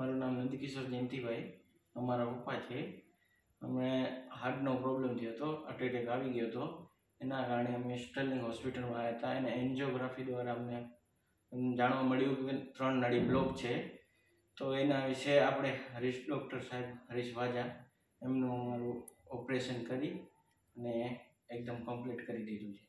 મારું નામ નંદકિશોર જિંતિભાઈ અમારા પપ્પા છે. અમે હાર્ટનો પ્રોબ્લેમ થયો હતો. હાર્ટ એટેક આવી ગયો હતો. એના કારણે અમે સ્ટર્લિંગ હોસ્પિટલમાં આવ્યા હતા. અને એન્જિયોગ્રાફી દ્વારા અમને જાણવા મળ્યું કે ત્રણ નાડી બ્લોક છે. તો એના વિશે આપણે હરીશ ડૉક્ટર સાહેબ હરીશ વાજા એમનું અમારું ઓપરેશન કરી અને એકદમ કમ્પ્લીટ કરી દીધું છે.